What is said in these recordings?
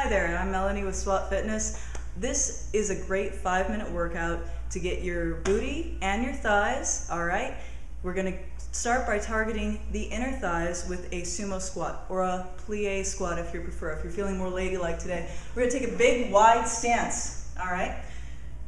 Hi there, I'm Melanie with SWAT Fitness. This is a great five minute workout to get your booty and your thighs, all right? We're gonna start by targeting the inner thighs with a sumo squat or a plie squat if you prefer, if you're feeling more ladylike today. We're gonna take a big wide stance, all right?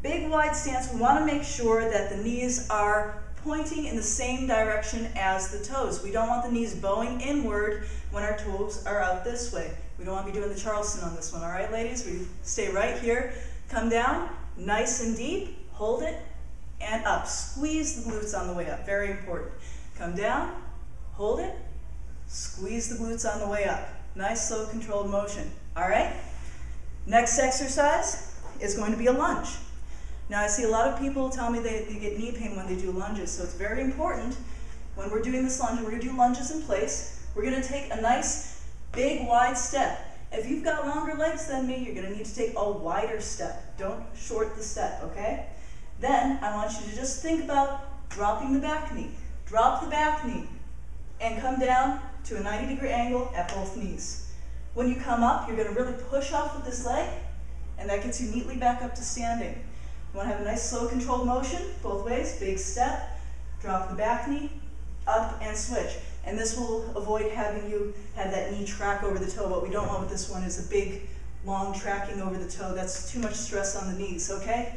Big wide stance, we wanna make sure that the knees are pointing in the same direction as the toes. We don't want the knees bowing inward when our toes are out this way. We don't want to be doing the Charleston on this one, all right, ladies? We stay right here, come down, nice and deep, hold it, and up. Squeeze the glutes on the way up, very important. Come down, hold it, squeeze the glutes on the way up. Nice, slow, controlled motion, all right? Next exercise is going to be a lunge. Now I see a lot of people tell me they, they get knee pain when they do lunges, so it's very important when we're doing this lunge, we're gonna do lunges in place, we're gonna take a nice big wide step. If you've got longer legs than me, you're gonna need to take a wider step. Don't short the step, okay? Then I want you to just think about dropping the back knee. Drop the back knee and come down to a 90 degree angle at both knees. When you come up, you're gonna really push off with this leg and that gets you neatly back up to standing. You want to have a nice slow controlled motion, both ways, big step, drop the back knee, up and switch. And this will avoid having you have that knee track over the toe. What we don't want with this one is a big, long tracking over the toe. That's too much stress on the knees, okay?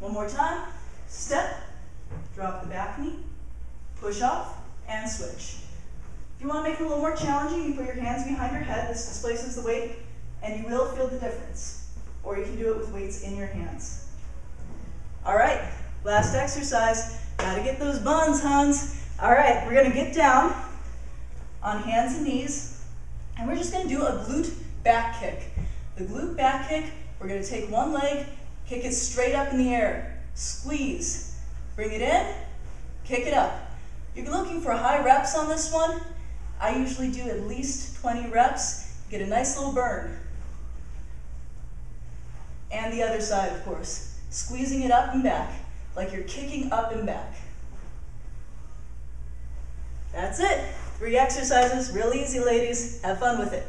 One more time, step, drop the back knee, push off, and switch. If you want to make it a little more challenging, you put your hands behind your head. This displaces the weight, and you will feel the difference. Or you can do it with weights in your hands. Last exercise. Gotta get those buns, Hans. All right, we're gonna get down on hands and knees, and we're just gonna do a glute back kick. The glute back kick, we're gonna take one leg, kick it straight up in the air, squeeze, bring it in, kick it up. You're looking for high reps on this one. I usually do at least 20 reps, get a nice little burn. And the other side, of course squeezing it up and back, like you're kicking up and back. That's it. Three exercises, real easy, ladies. Have fun with it.